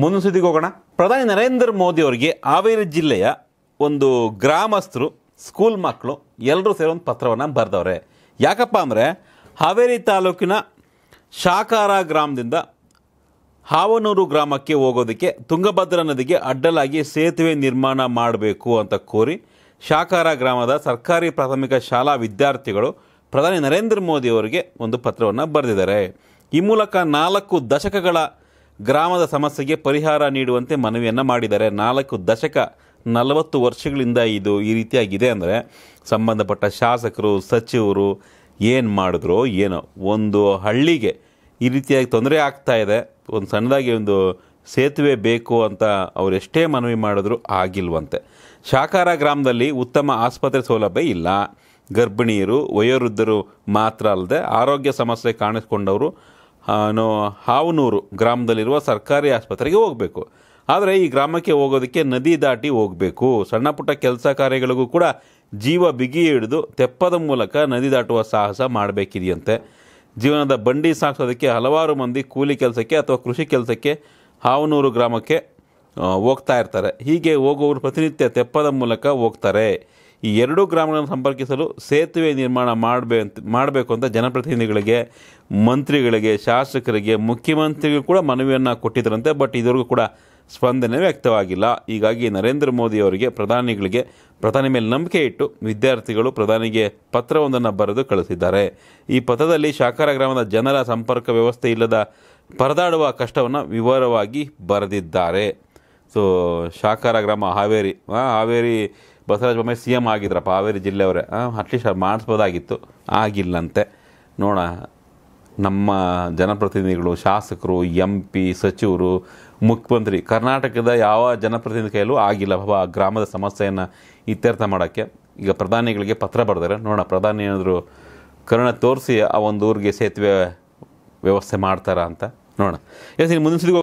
ಮುಂದಿನ ಸುದ್ದಿಗೆ ಹೋಗೋಣ. ಪ್ರಧಾನಿ ನರೇಂದ್ರ ಮೋದಿ ಅವರಿಗೆ ಹಾವೇರಿ ಜಿಲ್ಲೆಯ ಒಂದು ಗ್ರಾಮಸ್ಥರು ಸ್ಕೂಲ್ ಮಕ್ಕಳು ಎಲ್ಲರೂ ಸೇರಿ ಒಂದು ಪತ್ರವನ್ನು ಬರೆದವ್ರೆ. ಯಾಕಪ್ಪ ಅಂದರೆ ಹಾವೇರಿ ತಾಲೂಕಿನ ಶಾಕಾರ ಗ್ರಾಮದಿಂದ ಹಾವನೂರು ಗ್ರಾಮಕ್ಕೆ ಹೋಗೋದಕ್ಕೆ ತುಂಗಭದ್ರಾ ನದಿಗೆ ಅಡ್ಡಲಾಗಿ ಸೇತುವೆ ನಿರ್ಮಾಣ ಮಾಡಬೇಕು ಅಂತ ಕೋರಿ ಶಾಕಾರ ಗ್ರಾಮದ ಸರ್ಕಾರಿ ಪ್ರಾಥಮಿಕ ಶಾಲಾ ವಿದ್ಯಾರ್ಥಿಗಳು ಪ್ರಧಾನಿ ನರೇಂದ್ರ ಮೋದಿ ಅವರಿಗೆ ಒಂದು ಪತ್ರವನ್ನು ಬರೆದಿದ್ದಾರೆ. ಈ ಮೂಲಕ ನಾಲ್ಕು ದಶಕಗಳ ಗ್ರಾಮದ ಸಮಸ್ಯೆಗೆ ಪರಿಹಾರ ನೀಡುವಂತೆ ಮನವಿಯನ್ನು ಮಾಡಿದ್ದಾರೆ. ನಾಲ್ಕು ದಶಕ ನಲವತ್ತು ವರ್ಷಗಳಿಂದ ಇದು ಈ ರೀತಿಯಾಗಿದೆ ಅಂದರೆ ಸಂಬಂಧಪಟ್ಟ ಶಾಸಕರು, ಸಚಿವರು ಏನು ಮಾಡಿದ್ರು ಏನೋ ಒಂದು ಹಳ್ಳಿಗೆ ಈ ರೀತಿಯಾಗಿ ತೊಂದರೆ ಆಗ್ತಾ ಇದೆ. ಒಂದು ಸಣ್ಣದಾಗಿ ಒಂದು ಸೇತುವೆ ಬೇಕು ಅಂತ ಅವರು ಎಷ್ಟೇ ಮನವಿ ಮಾಡಿದ್ರು ಆಗಿಲ್ವಂತೆ. ಶಾಕಾರ ಗ್ರಾಮದಲ್ಲಿ ಉತ್ತಮ ಆಸ್ಪತ್ರೆ ಸೌಲಭ್ಯ ಇಲ್ಲ. ಗರ್ಭಿಣಿಯರು, ವಯೋವೃದ್ಧರು ಮಾತ್ರ ಅಲ್ಲದೆ ಆರೋಗ್ಯ ಸಮಸ್ಯೆ ಕಾಣಿಸ್ಕೊಂಡವರು ಏನು ಹಾವನೂರು ಗ್ರಾಮದಲ್ಲಿರುವ ಸರ್ಕಾರಿ ಆಸ್ಪತ್ರೆಗೆ ಹೋಗಬೇಕು. ಆದರೆ ಈ ಗ್ರಾಮಕ್ಕೆ ಹೋಗೋದಕ್ಕೆ ನದಿ ದಾಟಿ ಹೋಗಬೇಕು. ಸಣ್ಣ ಪುಟ್ಟ ಕೆಲಸ ಕಾರ್ಯಗಳಿಗೂ ಕೂಡ ಜೀವ ಬಿಗಿ ಹಿಡಿದು ತೆಪ್ಪದ ಮೂಲಕ ನದಿ ದಾಟುವ ಸಾಹಸ ಮಾಡಬೇಕಿದೆಯಂತೆ. ಜೀವನದ ಬಂಡಿ ಸಾಗಿಸೋದಕ್ಕೆ ಹಲವಾರು ಮಂದಿ ಕೂಲಿ ಕೆಲಸಕ್ಕೆ ಅಥವಾ ಕೃಷಿ ಕೆಲಸಕ್ಕೆ ಹಾವನೂರು ಗ್ರಾಮಕ್ಕೆ ಹೋಗ್ತಾ ಇರ್ತಾರೆ. ಹೀಗೆ ಹೋಗುವವರು ಪ್ರತಿನಿತ್ಯ ತೆಪ್ಪದ ಮೂಲಕ ಹೋಗ್ತಾರೆ. ಈ ಎರಡೂ ಗ್ರಾಮಗಳನ್ನು ಸಂಪರ್ಕಿಸಲು ಸೇತುವೆ ನಿರ್ಮಾಣ ಮಾಡಬೇ ಮಾಡಬೇಕು ಅಂತ ಜನಪ್ರತಿನಿಧಿಗಳಿಗೆ, ಮಂತ್ರಿಗಳಿಗೆ, ಶಾಸಕರಿಗೆ ಮುಖ್ಯಮಂತ್ರಿಗಳು ಕೂಡ ಮನವಿಯನ್ನು ಕೊಟ್ಟಿದ್ದರಂತೆ ಬಟ್ ಇದುವರೆಗೂ ಕೂಡ ಸ್ಪಂದನೆ ವ್ಯಕ್ತವಾಗಿಲ್ಲ. ಹೀಗಾಗಿ ನರೇಂದ್ರ ಮೋದಿ ಅವರಿಗೆ ಪ್ರಧಾನಿಗಳಿಗೆ ಪ್ರಧಾನಿ ಮೇಲೆ ನಂಬಿಕೆ ಇಟ್ಟು ವಿದ್ಯಾರ್ಥಿಗಳು ಪ್ರಧಾನಿಗೆ ಪತ್ರವೊಂದನ್ನು ಬರೆದು ಕಳಿಸಿದ್ದಾರೆ. ಈ ಪತ್ರದಲ್ಲಿ ಶಾಕಾರ ಗ್ರಾಮದ ಜನರ ಸಂಪರ್ಕ ವ್ಯವಸ್ಥೆ ಇಲ್ಲದ ಪರದಾಡುವ ಕಷ್ಟವನ್ನು ವಿವರವಾಗಿ ಬರೆದಿದ್ದಾರೆ. ಸೊ ಶಾಕಾರ ಗ್ರಾಮ ಹಾವೇರಿ ಹಾವೇರಿ ಬಸವರಾಜ ಬೊಮ್ಮಾಯಿ ಸಿ ಎಂ ಆಗಿದ್ರಪ್ಪ, ಹಾವೇರಿ ಜಿಲ್ಲೆಯವರೇ. ಅಟ್ಲೀಸ್ಟ್ ಅದು ಮಾಡಿಸ್ಬೋದಾಗಿತ್ತು. ಆಗಿಲ್ಲಂತೆ. ನೋಡ, ನಮ್ಮ ಜನಪ್ರತಿನಿಧಿಗಳು, ಶಾಸಕರು ಎಂ ಪಿ ಸಚಿವರು, ಮುಖ್ಯಮಂತ್ರಿ, ಕರ್ನಾಟಕದ ಯಾವ ಜನಪ್ರತಿನಿಧಿ ಕೈಯಲ್ಲೂ ಆಗಿಲ್ಲ. ಬಾಬಾ ಗ್ರಾಮದ ಸಮಸ್ಯೆಯನ್ನು ಇತ್ಯರ್ಥ ಮಾಡೋಕ್ಕೆ ಈಗ ಪ್ರಧಾನಿಗಳಿಗೆ ಪತ್ರ ಬರೆದಾರೆ, ನೋಡೋಣ, ಪ್ರಧಾನಿ ಏನಾದರೂ ಕರುಣೆ ತೋರಿಸಿ ಆ ಒಂದು ಊರಿಗೆ ಸೇತುವೆ ವ್ಯವಸ್ಥೆ ಮಾಡ್ತಾರಾ ಅಂತ ನೋಡೋಣ. ಎಸ್ ಮುಂದಿನ